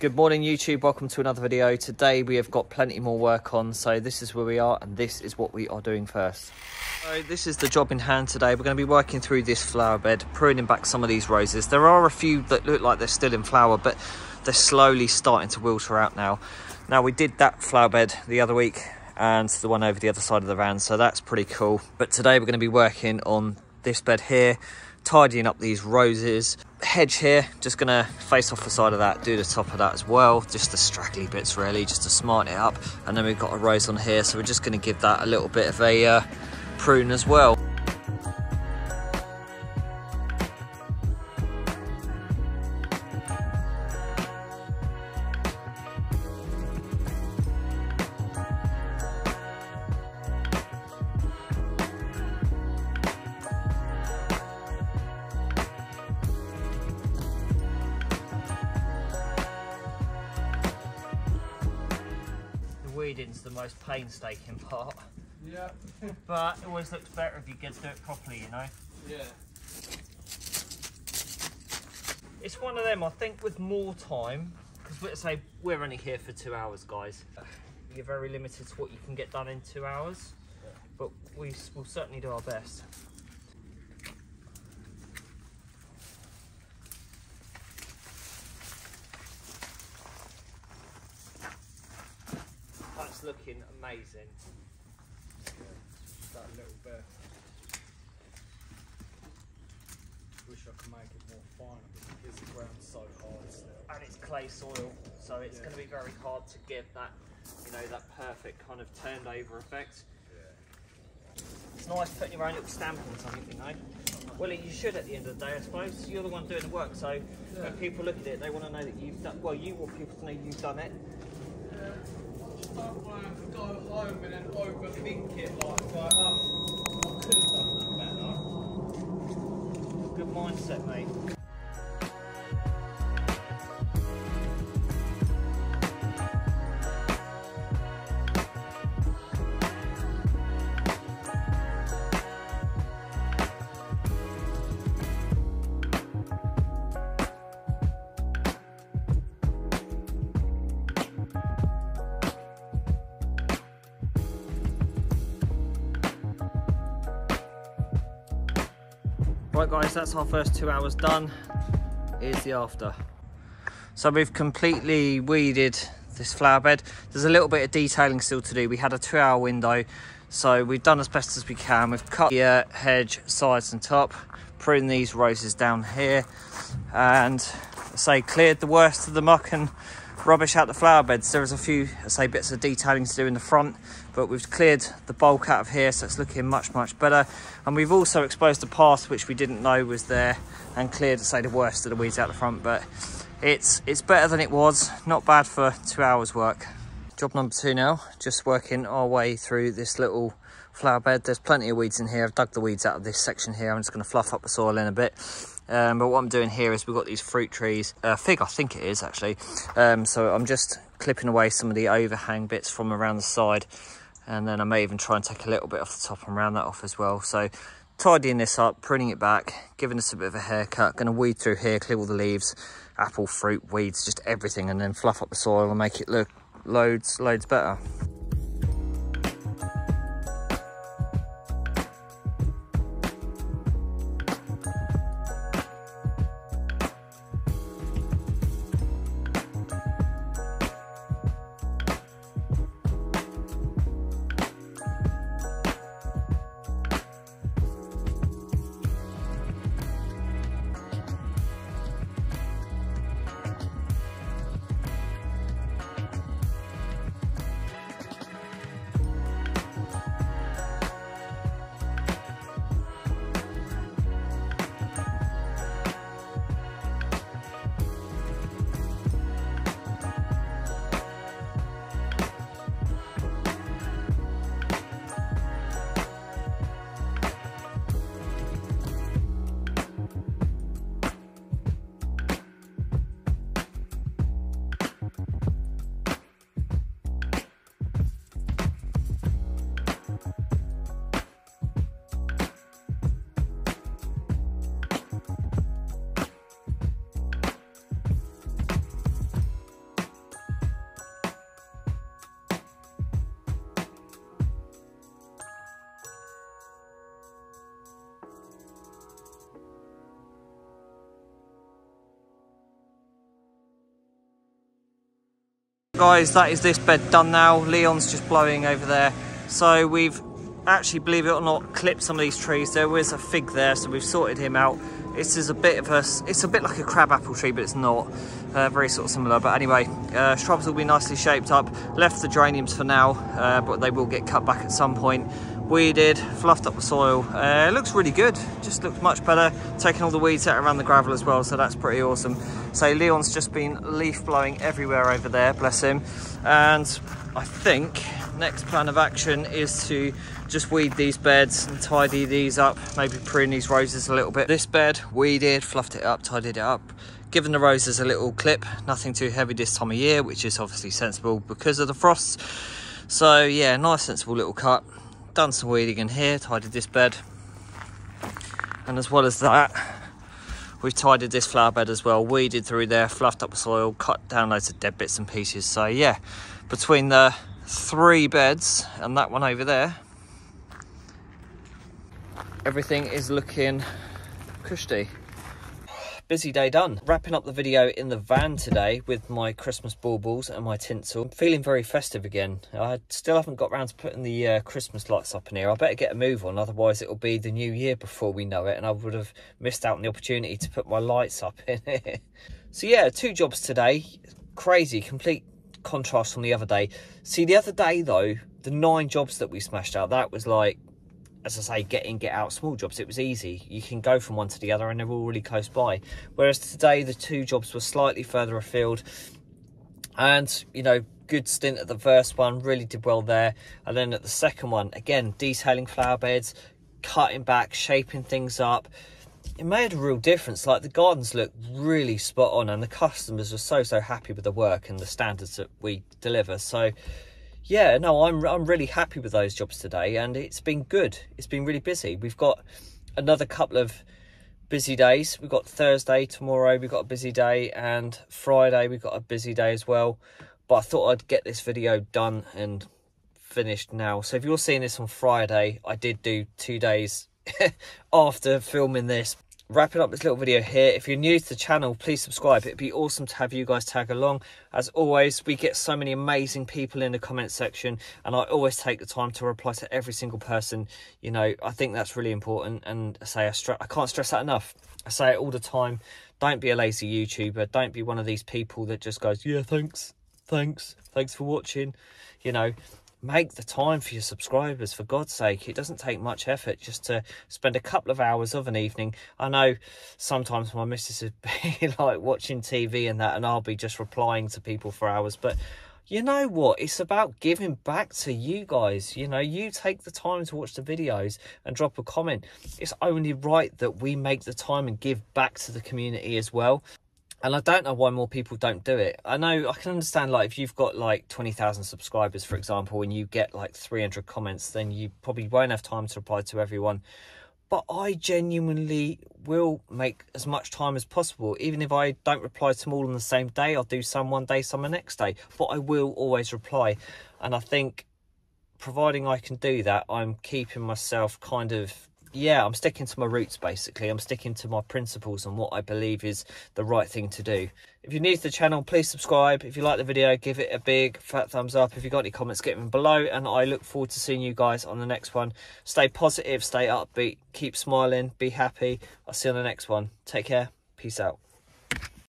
Good morning YouTube, welcome to another video. Today we have got plenty more work on, so this is where we are and this is what we are doing first. So this is the job in hand today. We're going to be working through this flower bed, pruning back some of these roses. There are a few that look like they're still in flower, but they're slowly starting to wilter out now. Now we did that flower bed the other week and the one over the other side of the van, so that's pretty cool. But today we're going to be working on this bed here, tidying up these roses. Hedge here, just gonna face off the side of that, do the top of that as well, just the straggly bits really, just to smarten it up. And then we've got a rose on here, so we're just gonna give that a little bit of a uh, prune as well. The most painstaking part. Yeah. but it always looks better if you get to do it properly, you know? Yeah. It's one of them, I think with more time, because let's say we're only here for two hours, guys. You're very limited to what you can get done in two hours, yeah. but we will certainly do our best. That's looking amazing. That little bit. Wish I could make it more fine because the ground's so hard still. And it's clay soil, so it's yeah. going to be very hard to get that, you know, that perfect kind of turned over effect. Yeah. It's nice putting your own little stamp on something, you know. Well, you should at the end of the day, I suppose. You're the one doing the work, so yeah. when people look at it, they want to know that you've done. Well, you want people to know you've done it. Yeah Good mindset, mate. Right guys, that's our first two hours done. Here's the after. So we've completely weeded this flower bed. There's a little bit of detailing still to do. We had a two hour window, so we've done as best as we can. We've cut the uh, hedge sides and top, pruned these roses down here, and say cleared the worst of the muck and rubbish out the flower beds. There was a few, I say, bits of detailing to do in the front, but we've cleared the bulk out of here, so it's looking much, much better. And we've also exposed the path, which we didn't know was there, and cleared, say, the worst of the weeds out the front. But it's it's better than it was. Not bad for two hours work. Job number two now, just working our way through this little flower bed. There's plenty of weeds in here. I've dug the weeds out of this section here. I'm just going to fluff up the soil in a bit. Um, but what I'm doing here is we've got these fruit trees, uh, fig I think it is actually. Um, so I'm just clipping away some of the overhang bits from around the side. And then I may even try and take a little bit off the top and round that off as well. So tidying this up, pruning it back, giving us a bit of a haircut. Going to weed through here, clear all the leaves, apple, fruit, weeds, just everything. And then fluff up the soil and make it look loads, loads better. Guys, that is this bed done now. Leon's just blowing over there. So we've actually, believe it or not, clipped some of these trees. There was a fig there, so we've sorted him out. This is a bit of a, it's a bit like a crab apple tree, but it's not. Uh, very sort of similar. But anyway, uh, shrubs will be nicely shaped up. Left the geraniums for now, uh, but they will get cut back at some point. Weeded, fluffed up the soil. Uh, it looks really good. Just looks much better. Taking all the weeds out around the gravel as well, so that's pretty awesome. So Leon's just been leaf blowing everywhere over there, bless him. And I think next plan of action is to just weed these beds and tidy these up, maybe prune these roses a little bit. This bed, weeded, fluffed it up, tidied it up, given the roses a little clip, nothing too heavy this time of year, which is obviously sensible because of the frosts. So yeah, nice sensible little cut. Done some weeding in here, tidied this bed. And as well as that, we've tidied this flower bed as well, weeded through there, fluffed up the soil, cut down loads of dead bits and pieces. So yeah, between the three beds and that one over there, everything is looking cushy. Busy day done. Wrapping up the video in the van today with my Christmas baubles and my tinsel. I'm feeling very festive again. I still haven't got around to putting the uh, Christmas lights up in here. I better get a move on, otherwise it'll be the new year before we know it and I would have missed out on the opportunity to put my lights up in it. so yeah, two jobs today. Crazy, complete contrast from the other day. See, the other day though, the nine jobs that we smashed out, that was like as I say, get in, get out small jobs. It was easy. You can go from one to the other and they're all really close by. Whereas today, the two jobs were slightly further afield. And, you know, good stint at the first one, really did well there. And then at the second one, again, detailing flower beds, cutting back, shaping things up. It made a real difference. Like the gardens look really spot on and the customers were so, so happy with the work and the standards that we deliver. So, yeah, no, I'm I'm really happy with those jobs today, and it's been good. It's been really busy. We've got another couple of busy days. We've got Thursday tomorrow. We've got a busy day, and Friday we've got a busy day as well. But I thought I'd get this video done and finished now. So if you're seeing this on Friday, I did do two days after filming this wrapping up this little video here. If you're new to the channel, please subscribe. It'd be awesome to have you guys tag along. As always, we get so many amazing people in the comment section, and I always take the time to reply to every single person. You know, I think that's really important, and I say I, I can't stress that enough. I say it all the time. Don't be a lazy YouTuber. Don't be one of these people that just goes, yeah, thanks, thanks, thanks for watching. You know, make the time for your subscribers for god's sake. It doesn't take much effort just to spend a couple of hours of an evening. I know sometimes my missus would be like watching tv and that and i'll be just replying to people for hours. But you know what? It's about giving back to you guys. You know you take the time to watch the videos and drop a comment. It's only right that we make the time and give back to the community as well and I don't know why more people don't do it. I know I can understand like if you've got like 20,000 subscribers for example and you get like 300 comments then you probably won't have time to reply to everyone. But I genuinely will make as much time as possible. Even if I don't reply to them all on the same day, I'll do some one day, some the next day. But I will always reply. And I think providing I can do that, I'm keeping myself kind of yeah, I'm sticking to my roots basically. I'm sticking to my principles and what I believe is the right thing to do. If you're new to the channel, please subscribe. If you like the video, give it a big fat thumbs up. If you've got any comments, get them below. And I look forward to seeing you guys on the next one. Stay positive, stay upbeat, keep smiling, be happy. I'll see you on the next one. Take care. Peace out.